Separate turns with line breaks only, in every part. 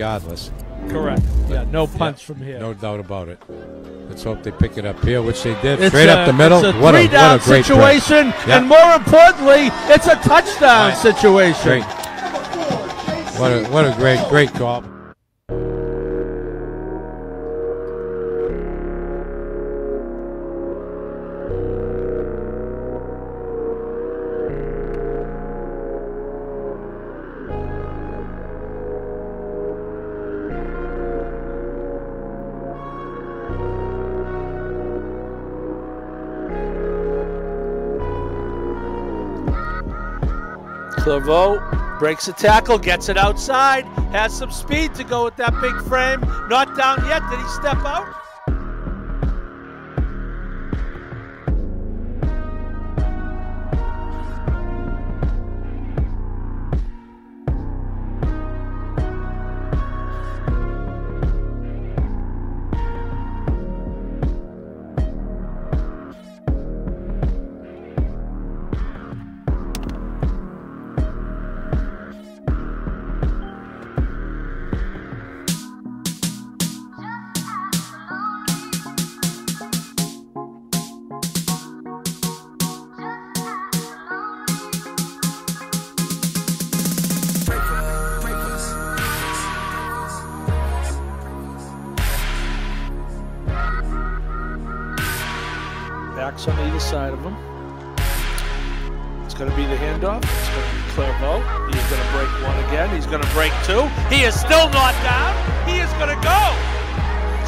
regardless.
Correct. Yeah, no punch from here.
No doubt about it. Let's hope they pick it up here, which they did.
It's
Straight
a,
up the middle.
It's a
what, a, what a great
situation,
Yeah.
and more importantly, it's a touchdown
Right.
situation.
Great. What a what a great great call.
Clerveaux breaks a tackle, gets it outside, has some speed to go with that big frame. Not down yet. Did he step out? Backs on either side of him. It's going to be the handoff. It's going to be Clerveaux. He's going to break one again. He's going to break two. He is still not down. He is going to go.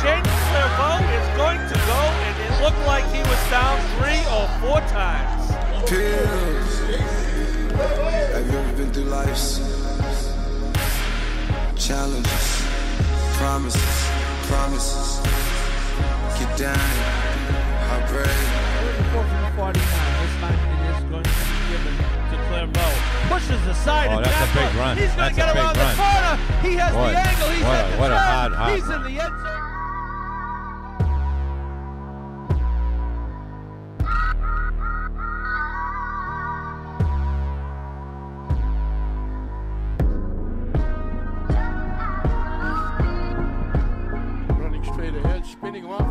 James Clerveaux is going to go, and it looked like he was down three or four times.
Pills. Have you ever been through life's challenges, promises, promises? Get down, heartbreak.
44 from the 49. This time it is going to be given to Clerveaux. Pushes aside.
Oh,
and
that's a big run.
He's going to
That's a
get
big
around
run.
the corner. He has
Boy,
the angle. He's
what
at
a-
the
what a
turn.
hard, hard
He's in the end zone.
running straight ahead, spinning off,